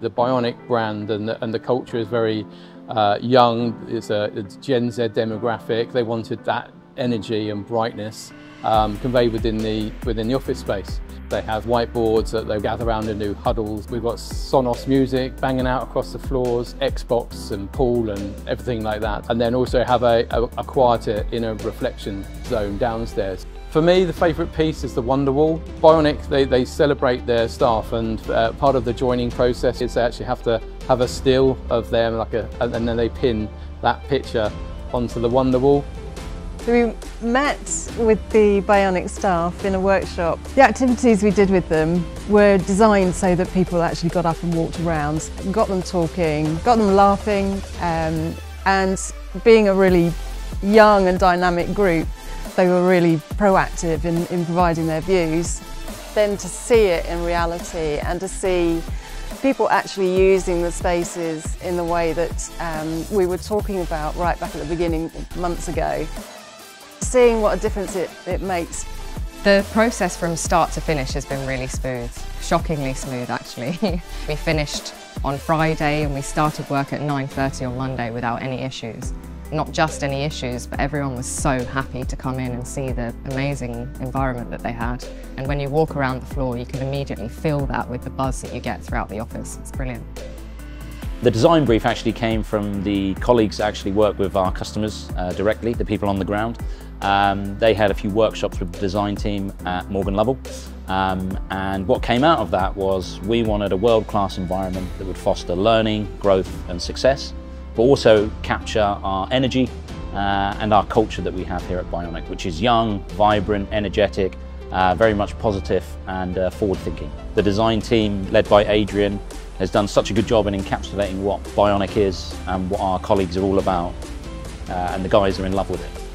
The Bionic brand and the, and the culture is very uh, young, it's a it's Gen Z demographic. They wanted that energy and brightness um, conveyed within the, within the office space. They have whiteboards that they gather around and do huddles. We've got Sonos music banging out across the floors, Xbox and pool and everything like that. And then also have a, a, a quieter inner reflection zone downstairs. For me, the favourite piece is the Wonderwall. Bionic, they, they celebrate their staff and uh, part of the joining process is they actually have to have a still of them like a, and then they pin that picture onto the Wonderwall we met with the Bionic staff in a workshop. The activities we did with them were designed so that people actually got up and walked around, got them talking, got them laughing, um, and being a really young and dynamic group, they were really proactive in, in providing their views. Then to see it in reality and to see people actually using the spaces in the way that um, we were talking about right back at the beginning months ago seeing what a difference it, it makes. The process from start to finish has been really smooth, shockingly smooth actually. we finished on Friday and we started work at 9.30 on Monday without any issues. Not just any issues, but everyone was so happy to come in and see the amazing environment that they had. And when you walk around the floor, you can immediately feel that with the buzz that you get throughout the office. It's brilliant. The design brief actually came from the colleagues that actually work with our customers uh, directly, the people on the ground. Um, they had a few workshops with the design team at Morgan Lovell. Um, and what came out of that was we wanted a world-class environment that would foster learning, growth and success, but also capture our energy uh, and our culture that we have here at Bionic, which is young, vibrant, energetic, uh, very much positive and uh, forward-thinking. The design team, led by Adrian, has done such a good job in encapsulating what Bionic is and what our colleagues are all about, uh, and the guys are in love with it.